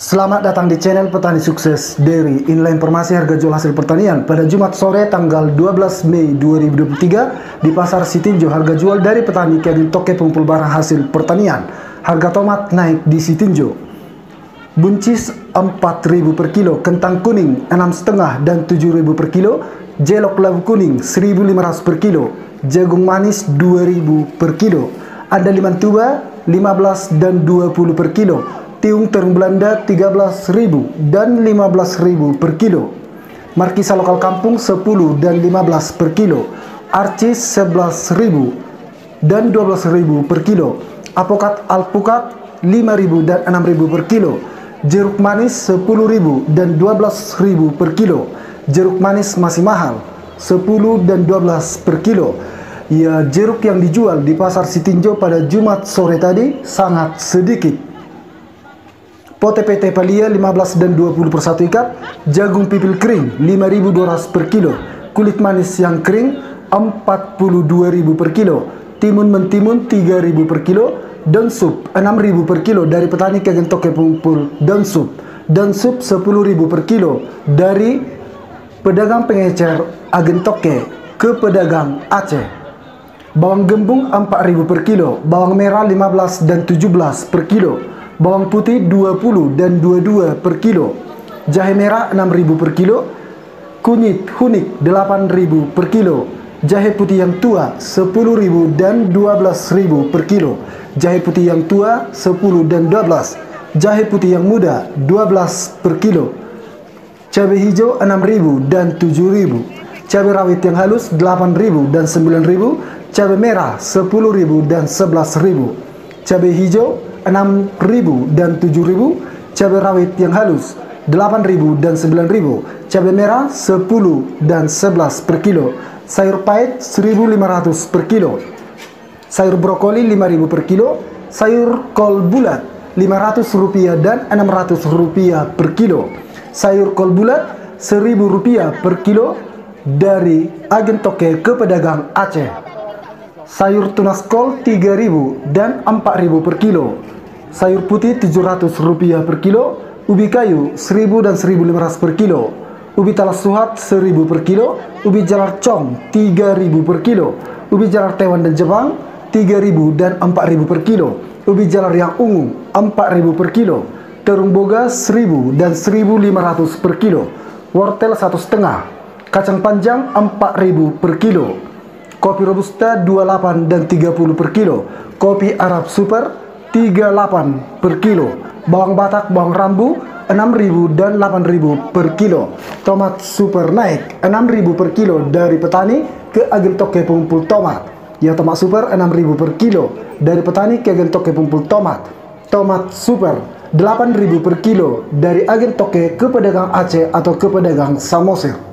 Selamat datang di channel Petani Sukses Dairy. Inilah informasi harga jual hasil pertanian pada Jumat sore tanggal 12 Mei 2023 di Pasar Sitinjo. Harga jual dari petani Kevin Toke pengumpul barang hasil pertanian. Harga tomat naik di Sitinjo. Buncis 4.000 per kilo, kentang kuning 6,5 dan 7.000 per kilo, jelok labu kuning 1.500 per kilo, jagung manis 2.000 per kilo, ada liman tuba 15 dan 20 per kilo, tiung terung Belanda 13.000 dan 15.000 per kilo. Markisa lokal kampung 10 dan 15 per kilo. Arcis 11.000 dan 12.000 per kilo. Apokat alpukat 5.000 dan 6.000 per kilo. Jeruk manis 10.000 dan 12.000 per kilo. Jeruk manis masih mahal 10 dan 12 per kilo. Ya, jeruk yang dijual di pasar Sitinjo pada Jumat sore tadi sangat sedikit Pote PT Palia 15 dan 20 per 1 ikat, jagung pipil kering 5.200 per kilo, kulit manis yang kering 42.000 per kilo, timun mentimun 3.000 per kilo, dan sup 6.000 per kilo. Dari petani Kagentoke Pungpul dan sup, dan sup 10.000 per kilo. Dari pedagang pengecer Agentoke ke pedagang Aceh. Bawang gembung 4.000 per kilo, bawang merah 15 dan 17 per kilo, bawang putih 20 dan 22 per kilo, jahe merah 6000 per kilo, kunyit hunik 8000 per kilo, jahe putih yang tua 10000 dan 12000 per kilo, jahe putih yang tua 10 dan 12, jahe putih yang muda 12 per kilo, cabai hijau 6000 dan 7000, cabai rawit yang halus 8000 dan 9000, cabai merah 10000 dan 11000, cabai hijau 6.000 dan 7.000, cabai rawit yang halus 8.000 dan 9.000, cabai merah 10 dan 11 per kilo, sayur pahit 1.500 per kilo, sayur brokoli 5.000 per kilo, sayur kol bulat 500 rupiah dan 600 rupiah per kilo, sayur kol bulat 1.000 rupiah per kilo dari agen toke ke pedagang Aceh sayur tunas kol 3000 dan 4000 per kilo, sayur putih 700 rupiah per kilo, ubi kayu 1000 dan 1500 per kilo, ubi talas suhat 1000 per kilo, ubi jalar cong 3000 per kilo, ubi jalar Taiwan dan Jepang 3000 dan 4000 per kilo, ubi jalar yang ungu 4000 per kilo, terung boga 1000 dan 1500 per kilo, wortel satu setengah, kacang panjang 4000 per kilo, kopi robusta 28 dan 30 per kilo, kopi Arab Super 38 per kilo, bawang batak, bawang rambu 6.000 dan 8.000 per kilo, tomat super naik 6.000 per kilo dari petani ke agen toke pengumpul tomat. Ya tomat super 6.000 per kilo dari petani ke agen toke pengumpul tomat. Tomat super 8.000 per kilo dari agen toke ke pedagang Aceh atau ke pedagang Samosir.